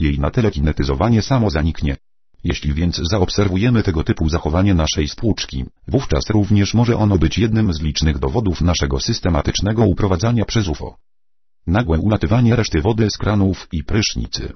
jej na telekinetyzowanie samo zaniknie. Jeśli więc zaobserwujemy tego typu zachowanie naszej spłuczki, wówczas również może ono być jednym z licznych dowodów naszego systematycznego uprowadzania przez UFO. Nagłe ulatywanie reszty wody z kranów i prysznicy.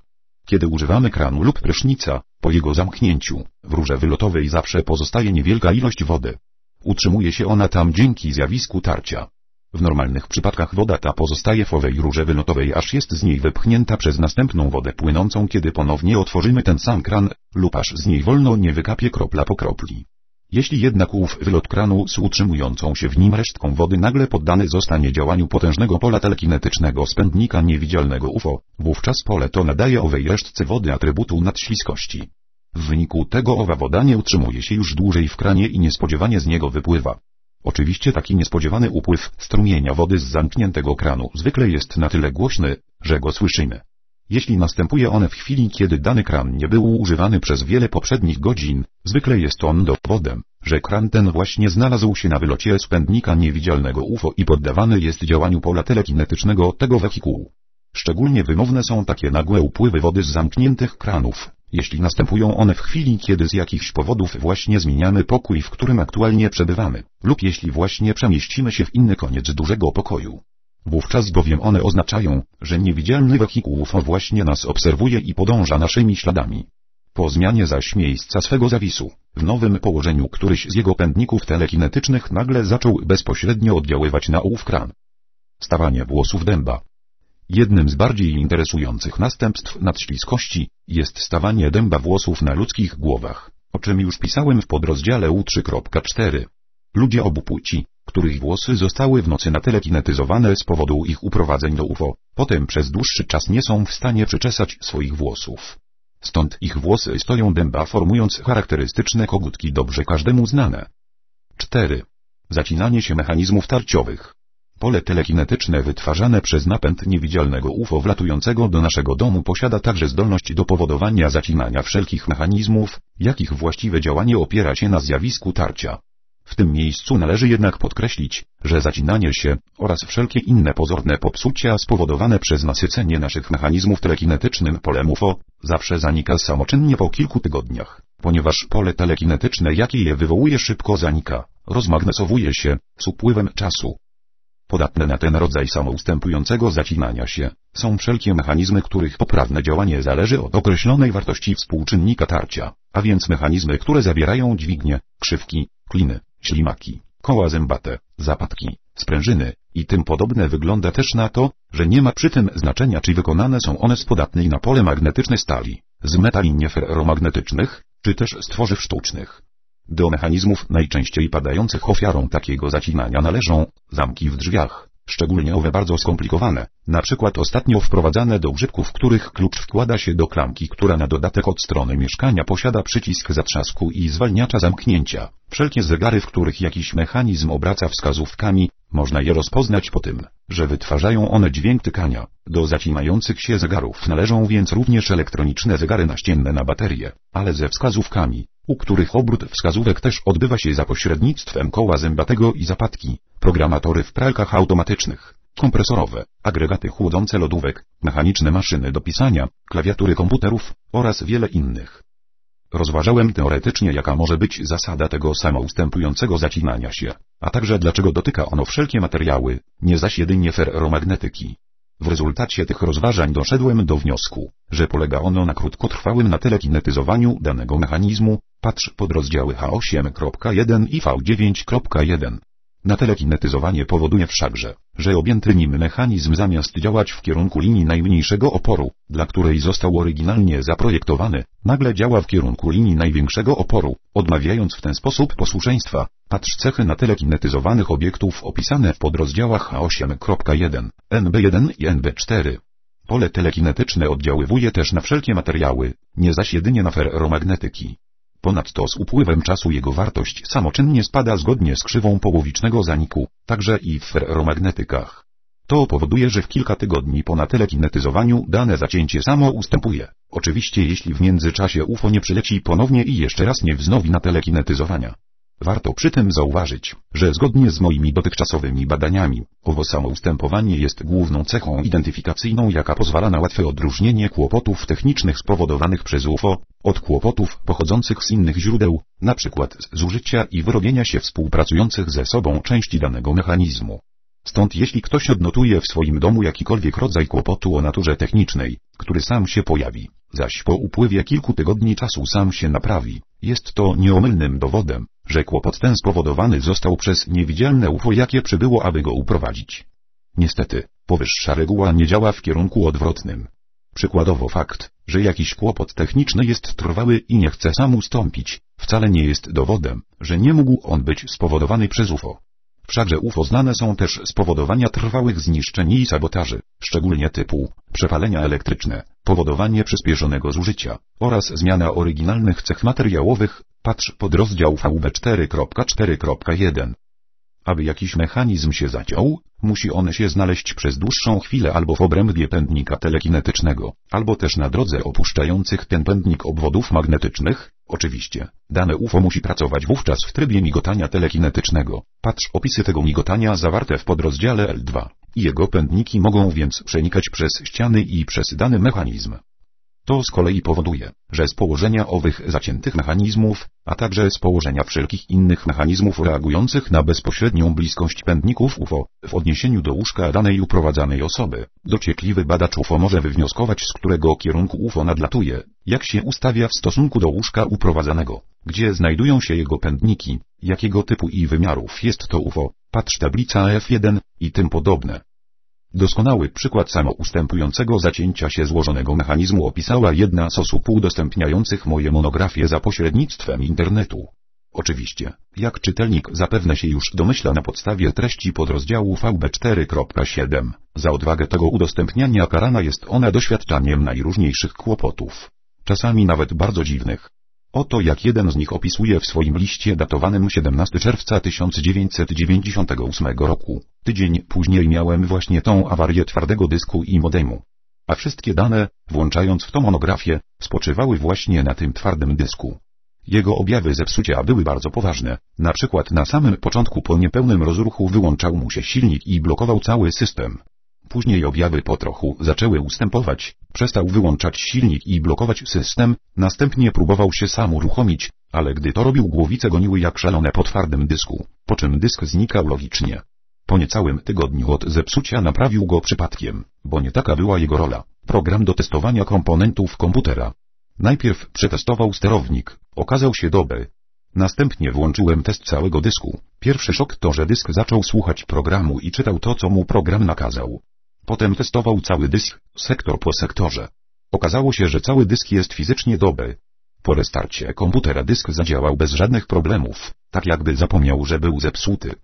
Kiedy używamy kranu lub prysznica, po jego zamknięciu, w rurze wylotowej zawsze pozostaje niewielka ilość wody. Utrzymuje się ona tam dzięki zjawisku tarcia. W normalnych przypadkach woda ta pozostaje w owej rurze wylotowej aż jest z niej wypchnięta przez następną wodę płynącą kiedy ponownie otworzymy ten sam kran, lub aż z niej wolno nie wykapie kropla po kropli. Jeśli jednak ów wylot kranu z utrzymującą się w nim resztką wody nagle poddany zostanie działaniu potężnego pola telekinetycznego spędnika niewidzialnego UFO, wówczas pole to nadaje owej resztce wody atrybutu nadśliskości. W wyniku tego owa woda nie utrzymuje się już dłużej w kranie i niespodziewanie z niego wypływa. Oczywiście taki niespodziewany upływ strumienia wody z zamkniętego kranu zwykle jest na tyle głośny, że go słyszymy. Jeśli następuje one w chwili, kiedy dany kran nie był używany przez wiele poprzednich godzin, zwykle jest on dowodem, że kran ten właśnie znalazł się na wylocie z pędnika niewidzialnego UFO i poddawany jest działaniu pola telekinetycznego tego wehikułu. Szczególnie wymowne są takie nagłe upływy wody z zamkniętych kranów, jeśli następują one w chwili, kiedy z jakichś powodów właśnie zmieniamy pokój, w którym aktualnie przebywamy, lub jeśli właśnie przemieścimy się w inny koniec dużego pokoju. Wówczas bowiem one oznaczają, że niewidzialny wehikuł UFO właśnie nas obserwuje i podąża naszymi śladami. Po zmianie zaś miejsca swego zawisu, w nowym położeniu któryś z jego pędników telekinetycznych nagle zaczął bezpośrednio oddziaływać na ołów kran. Stawanie włosów dęba. Jednym z bardziej interesujących następstw nadśliskości jest stawanie dęba włosów na ludzkich głowach, o czym już pisałem w podrozdziale U3.4. Ludzie obu płci, których włosy zostały w nocy natelekinetyzowane z powodu ich uprowadzeń do UFO, potem przez dłuższy czas nie są w stanie przyczesać swoich włosów. Stąd ich włosy stoją dęba formując charakterystyczne kogutki dobrze każdemu znane. 4. Zacinanie się mechanizmów tarciowych. Pole telekinetyczne wytwarzane przez napęd niewidzialnego UFO wlatującego do naszego domu posiada także zdolność do powodowania zacinania wszelkich mechanizmów, jakich właściwe działanie opiera się na zjawisku tarcia. W tym miejscu należy jednak podkreślić, że zacinanie się oraz wszelkie inne pozorne popsucia spowodowane przez nasycenie naszych mechanizmów telekinetycznym polem UFO zawsze zanika samoczynnie po kilku tygodniach, ponieważ pole telekinetyczne jakie je wywołuje szybko zanika, rozmagnesowuje się z upływem czasu. Podatne na ten rodzaj samoustępującego zacinania się są wszelkie mechanizmy, których poprawne działanie zależy od określonej wartości współczynnika tarcia, a więc mechanizmy, które zawierają dźwignie, krzywki, kliny, ślimaki, koła zębate, zapadki, sprężyny i tym podobne wygląda też na to, że nie ma przy tym znaczenia czy wykonane są one z podatnej na pole magnetyczne stali, z metali nieferromagnetycznych, czy też z tworzyw sztucznych. Do mechanizmów najczęściej padających ofiarą takiego zacinania należą zamki w drzwiach, szczególnie owe bardzo skomplikowane, na przykład ostatnio wprowadzane do grzybków, których klucz wkłada się do klamki, która na dodatek od strony mieszkania posiada przycisk zatrzasku i zwalniacza zamknięcia. Wszelkie zegary, w których jakiś mechanizm obraca wskazówkami, można je rozpoznać po tym, że wytwarzają one dźwięk tykania. Do zacinających się zegarów należą więc również elektroniczne zegary naścienne na baterie, ale ze wskazówkami, u których obrót wskazówek też odbywa się za pośrednictwem koła zębatego i zapadki, programatory w pralkach automatycznych, kompresorowe, agregaty chłodzące lodówek, mechaniczne maszyny do pisania, klawiatury komputerów oraz wiele innych. Rozważałem teoretycznie jaka może być zasada tego samoustępującego zacinania się, a także dlaczego dotyka ono wszelkie materiały, nie zaś jedynie ferromagnetyki. W rezultacie tych rozważań doszedłem do wniosku, że polega ono na krótkotrwałym natelekinetyzowaniu danego mechanizmu, patrz pod rozdziały H8.1 i V9.1. Natelekinetyzowanie powoduje wszakże, że objęty nim mechanizm zamiast działać w kierunku linii najmniejszego oporu, dla której został oryginalnie zaprojektowany, nagle działa w kierunku linii największego oporu, odmawiając w ten sposób posłuszeństwa. Patrz cechy natelekinetyzowanych obiektów opisane w podrozdziałach A8.1, NB1 i NB4. Pole telekinetyczne oddziaływuje też na wszelkie materiały, nie zaś jedynie na ferromagnetyki. Ponadto z upływem czasu jego wartość samoczynnie spada zgodnie z krzywą połowicznego zaniku, także i w ferromagnetykach. To powoduje, że w kilka tygodni po natelekinetyzowaniu dane zacięcie samo ustępuje. Oczywiście jeśli w międzyczasie UFO nie przyleci ponownie i jeszcze raz nie wznowi natelekinetyzowania. Warto przy tym zauważyć, że zgodnie z moimi dotychczasowymi badaniami, owo samoustępowanie jest główną cechą identyfikacyjną jaka pozwala na łatwe odróżnienie kłopotów technicznych spowodowanych przez UFO, od kłopotów pochodzących z innych źródeł, np. z zużycia i wyrobienia się współpracujących ze sobą części danego mechanizmu. Stąd jeśli ktoś odnotuje w swoim domu jakikolwiek rodzaj kłopotu o naturze technicznej, który sam się pojawi, zaś po upływie kilku tygodni czasu sam się naprawi, jest to nieomylnym dowodem, że kłopot ten spowodowany został przez niewidzialne UFO jakie przybyło aby go uprowadzić. Niestety, powyższa reguła nie działa w kierunku odwrotnym. Przykładowo fakt, że jakiś kłopot techniczny jest trwały i nie chce sam ustąpić, wcale nie jest dowodem, że nie mógł on być spowodowany przez UFO. Wszakże UFO znane są też z powodowania trwałych zniszczeń i sabotaży, szczególnie typu przepalenia elektryczne, powodowanie przyspieszonego zużycia oraz zmiana oryginalnych cech materiałowych, patrz pod rozdział VB4.4.1. Aby jakiś mechanizm się zaciął, musi on się znaleźć przez dłuższą chwilę albo w obrębie pędnika telekinetycznego, albo też na drodze opuszczających ten pędnik obwodów magnetycznych, Oczywiście, dane UFO musi pracować wówczas w trybie migotania telekinetycznego. Patrz opisy tego migotania zawarte w podrozdziale L2. Jego pędniki mogą więc przenikać przez ściany i przez dany mechanizm. To z kolei powoduje, że z położenia owych zaciętych mechanizmów, a także z położenia wszelkich innych mechanizmów reagujących na bezpośrednią bliskość pędników UFO, w odniesieniu do łóżka danej uprowadzanej osoby, dociekliwy badacz UFO może wywnioskować z którego kierunku UFO nadlatuje, jak się ustawia w stosunku do łóżka uprowadzanego, gdzie znajdują się jego pędniki, jakiego typu i wymiarów jest to UFO, patrz tablica F1 i tym podobne. Doskonały przykład samoustępującego zacięcia się złożonego mechanizmu opisała jedna z osób udostępniających moje monografie za pośrednictwem internetu. Oczywiście, jak czytelnik zapewne się już domyśla na podstawie treści podrozdziału VB4.7, za odwagę tego udostępniania karana jest ona doświadczaniem najróżniejszych kłopotów. Czasami nawet bardzo dziwnych. Oto jak jeden z nich opisuje w swoim liście datowanym 17 czerwca 1998 roku. Tydzień później miałem właśnie tą awarię twardego dysku i modemu. A wszystkie dane, włączając w to monografię, spoczywały właśnie na tym twardym dysku. Jego objawy zepsucia były bardzo poważne, na przykład na samym początku po niepełnym rozruchu wyłączał mu się silnik i blokował cały system. Później objawy po trochu zaczęły ustępować, przestał wyłączać silnik i blokować system, następnie próbował się sam uruchomić, ale gdy to robił głowice goniły jak szalone po twardym dysku, po czym dysk znikał logicznie. Po niecałym tygodniu od zepsucia naprawił go przypadkiem, bo nie taka była jego rola. Program do testowania komponentów komputera. Najpierw przetestował sterownik, okazał się dobry. Następnie włączyłem test całego dysku. Pierwszy szok to, że dysk zaczął słuchać programu i czytał to, co mu program nakazał. Potem testował cały dysk, sektor po sektorze. Okazało się, że cały dysk jest fizycznie dobry. Po restarcie komputera dysk zadziałał bez żadnych problemów, tak jakby zapomniał, że był zepsuty.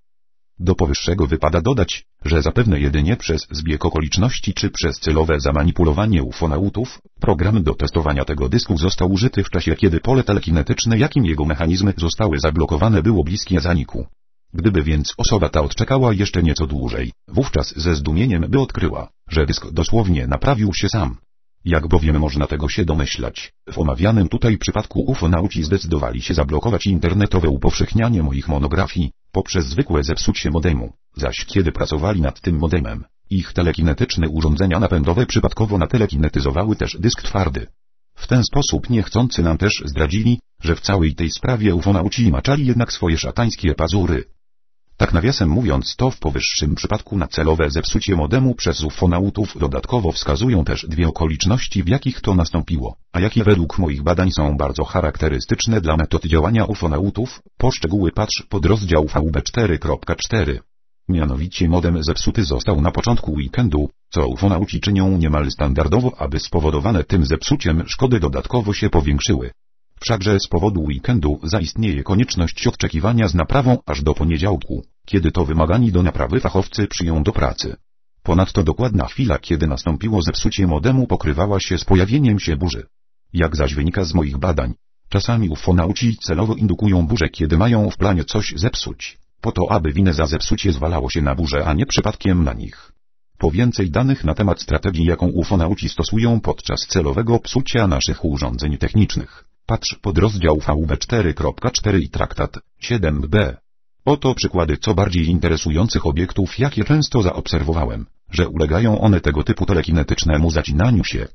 Do powyższego wypada dodać, że zapewne jedynie przez zbieg okoliczności czy przez celowe zamanipulowanie ufonautów, program do testowania tego dysku został użyty w czasie kiedy pole telekinetyczne jakim jego mechanizmy zostały zablokowane było bliskie zaniku. Gdyby więc osoba ta odczekała jeszcze nieco dłużej, wówczas ze zdumieniem by odkryła, że dysk dosłownie naprawił się sam. Jak bowiem można tego się domyślać, w omawianym tutaj przypadku ufonauci zdecydowali się zablokować internetowe upowszechnianie moich monografii, poprzez zwykłe zepsucie modemu, zaś kiedy pracowali nad tym modemem, ich telekinetyczne urządzenia napędowe przypadkowo natelekinetyzowały też dysk twardy. W ten sposób niechcący nam też zdradzili, że w całej tej sprawie ufonauci maczali jednak swoje szatańskie pazury. Tak nawiasem mówiąc to w powyższym przypadku na celowe zepsucie modemu przez ufonautów dodatkowo wskazują też dwie okoliczności w jakich to nastąpiło, a jakie według moich badań są bardzo charakterystyczne dla metod działania ufonautów, poszczegóły patrz pod rozdział VB4.4. Mianowicie modem zepsuty został na początku weekendu, co ufonauci czynią niemal standardowo, aby spowodowane tym zepsuciem szkody dodatkowo się powiększyły. Wszakże z powodu weekendu zaistnieje konieczność odczekiwania z naprawą aż do poniedziałku, kiedy to wymagani do naprawy fachowcy przyją do pracy. Ponadto dokładna chwila, kiedy nastąpiło zepsucie modemu pokrywała się z pojawieniem się burzy. Jak zaś wynika z moich badań, czasami ufonauci celowo indukują burzę, kiedy mają w planie coś zepsuć, po to aby winę za zepsucie zwalało się na burzę, a nie przypadkiem na nich. Po więcej danych na temat strategii, jaką ufonauci stosują podczas celowego psucia naszych urządzeń technicznych, Patrz pod rozdział VB4.4 i traktat 7b. Oto przykłady co bardziej interesujących obiektów, jakie często zaobserwowałem, że ulegają one tego typu telekinetycznemu zacinaniu się.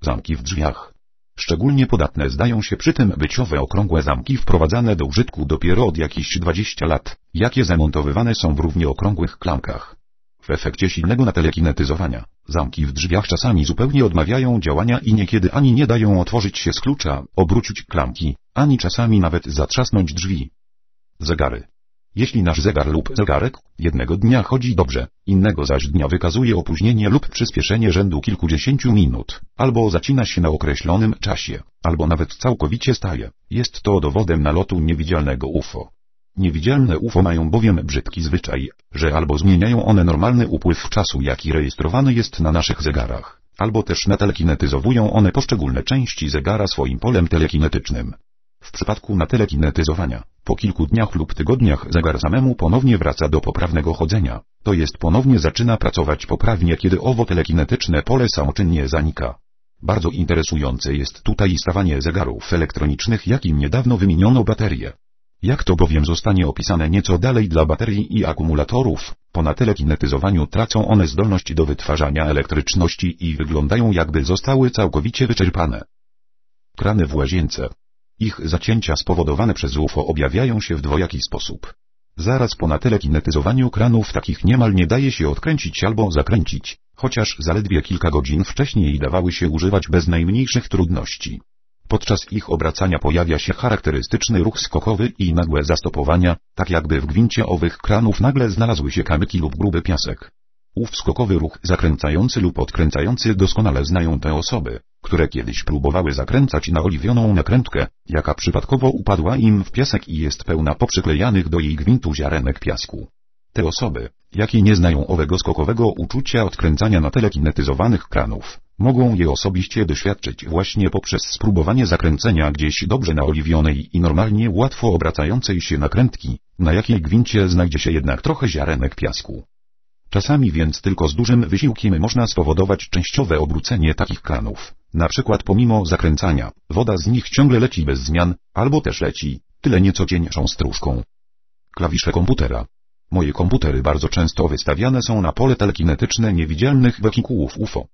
Zamki w drzwiach. Szczególnie podatne zdają się przy tym być owe okrągłe zamki wprowadzane do użytku dopiero od jakichś 20 lat, jakie zamontowywane są w równie okrągłych klamkach. W efekcie silnego natelekinetyzowania, zamki w drzwiach czasami zupełnie odmawiają działania i niekiedy ani nie dają otworzyć się z klucza, obrócić klamki, ani czasami nawet zatrzasnąć drzwi. Zegary. Jeśli nasz zegar lub zegarek jednego dnia chodzi dobrze, innego zaś dnia wykazuje opóźnienie lub przyspieszenie rzędu kilkudziesięciu minut, albo zacina się na określonym czasie, albo nawet całkowicie staje, jest to dowodem nalotu niewidzialnego UFO. Niewidzialne UFO mają bowiem brzydki zwyczaj, że albo zmieniają one normalny upływ czasu jaki rejestrowany jest na naszych zegarach, albo też natelekinetyzowują one poszczególne części zegara swoim polem telekinetycznym. W przypadku natelekinetyzowania, po kilku dniach lub tygodniach zegar samemu ponownie wraca do poprawnego chodzenia, to jest ponownie zaczyna pracować poprawnie kiedy owo telekinetyczne pole samoczynnie zanika. Bardzo interesujące jest tutaj stawanie zegarów elektronicznych jakim niedawno wymieniono baterie. Jak to bowiem zostanie opisane nieco dalej dla baterii i akumulatorów, po natelekinetyzowaniu tracą one zdolność do wytwarzania elektryczności i wyglądają jakby zostały całkowicie wyczerpane. Krany w łazience. Ich zacięcia spowodowane przez UFO objawiają się w dwojaki sposób. Zaraz po natelekinetyzowaniu kranów takich niemal nie daje się odkręcić albo zakręcić, chociaż zaledwie kilka godzin wcześniej dawały się używać bez najmniejszych trudności. Podczas ich obracania pojawia się charakterystyczny ruch skokowy i nagłe zastopowania, tak jakby w gwincie owych kranów nagle znalazły się kamyki lub gruby piasek. Ów skokowy ruch zakręcający lub odkręcający doskonale znają te osoby, które kiedyś próbowały zakręcać naoliwioną nakrętkę, jaka przypadkowo upadła im w piasek i jest pełna poprzyklejanych do jej gwintu ziarenek piasku. Te osoby, jakie nie znają owego skokowego uczucia odkręcania na telekinetyzowanych kranów, mogą je osobiście doświadczyć właśnie poprzez spróbowanie zakręcenia gdzieś dobrze naoliwionej i normalnie łatwo obracającej się nakrętki, na jakiej gwincie znajdzie się jednak trochę ziarenek piasku. Czasami więc tylko z dużym wysiłkiem można spowodować częściowe obrócenie takich kranów. Na przykład pomimo zakręcania, woda z nich ciągle leci bez zmian, albo też leci, tyle nieco cieńszą stróżką. Klawisze komputera. Moje komputery bardzo często wystawiane są na pole telekinetyczne niewidzialnych wehikułów UFO.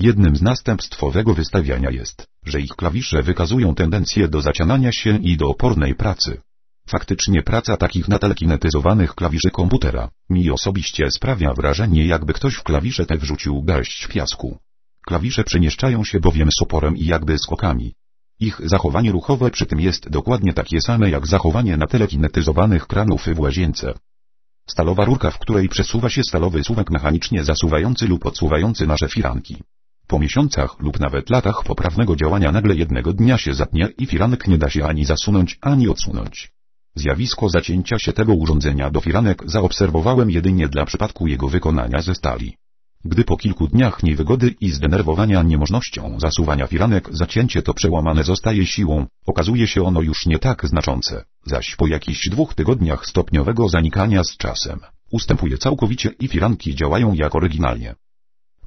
Jednym z następstw owego wystawiania jest, że ich klawisze wykazują tendencję do zacianania się i do opornej pracy. Faktycznie praca takich natelekinetyzowanych klawiszy komputera mi osobiście sprawia wrażenie jakby ktoś w klawisze te wrzucił garść piasku. Klawisze przemieszczają się bowiem z oporem i jakby skokami. Ich zachowanie ruchowe przy tym jest dokładnie takie same jak zachowanie natelekinetyzowanych kranów w łazience. Stalowa rurka, w której przesuwa się stalowy suwak mechanicznie zasuwający lub odsuwający nasze firanki. Po miesiącach lub nawet latach poprawnego działania nagle jednego dnia się zatnie i firanek nie da się ani zasunąć, ani odsunąć. Zjawisko zacięcia się tego urządzenia do firanek zaobserwowałem jedynie dla przypadku jego wykonania ze stali. Gdy po kilku dniach niewygody i zdenerwowania niemożnością zasuwania firanek zacięcie to przełamane zostaje siłą, okazuje się ono już nie tak znaczące, zaś po jakichś dwóch tygodniach stopniowego zanikania z czasem, ustępuje całkowicie i firanki działają jak oryginalnie.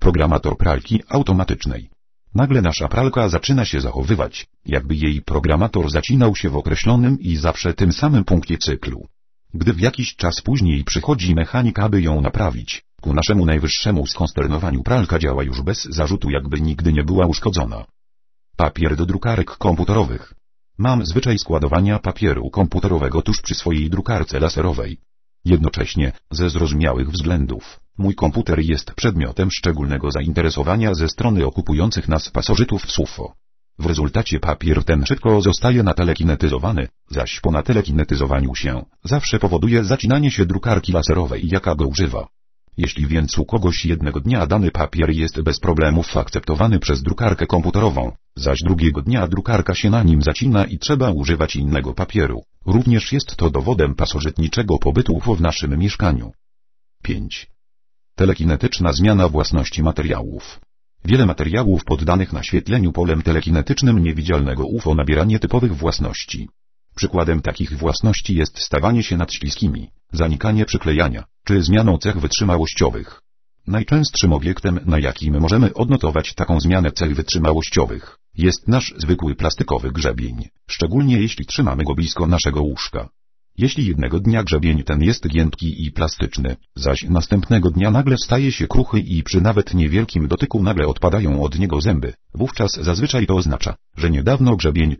Programator pralki automatycznej Nagle nasza pralka zaczyna się zachowywać, jakby jej programator zacinał się w określonym i zawsze tym samym punkcie cyklu. Gdy w jakiś czas później przychodzi mechanik, aby ją naprawić, ku naszemu najwyższemu skonsternowaniu pralka działa już bez zarzutu, jakby nigdy nie była uszkodzona. Papier do drukarek komputerowych. Mam zwyczaj składowania papieru komputerowego tuż przy swojej drukarce laserowej. Jednocześnie, ze zrozumiałych względów, mój komputer jest przedmiotem szczególnego zainteresowania ze strony okupujących nas pasożytów SUFO. W rezultacie papier ten szybko zostaje natelekinetyzowany, zaś po natelekinetyzowaniu się, zawsze powoduje zacinanie się drukarki laserowej jaka go używa. Jeśli więc u kogoś jednego dnia dany papier jest bez problemów akceptowany przez drukarkę komputerową, zaś drugiego dnia drukarka się na nim zacina i trzeba używać innego papieru, również jest to dowodem pasożytniczego pobytu w naszym mieszkaniu. 5. Telekinetyczna zmiana własności materiałów. Wiele materiałów poddanych naświetleniu polem telekinetycznym niewidzialnego UFO nabiera nietypowych własności. Przykładem takich własności jest stawanie się nadśliskimi, zanikanie przyklejania, czy zmianą cech wytrzymałościowych. Najczęstszym obiektem, na jakim możemy odnotować taką zmianę cech wytrzymałościowych, jest nasz zwykły plastikowy grzebień, szczególnie jeśli trzymamy go blisko naszego łóżka. Jeśli jednego dnia grzebień ten jest giętki i plastyczny, zaś następnego dnia nagle staje się kruchy i przy nawet niewielkim dotyku nagle odpadają od niego zęby, wówczas zazwyczaj to oznacza, że niedawno grzebień ten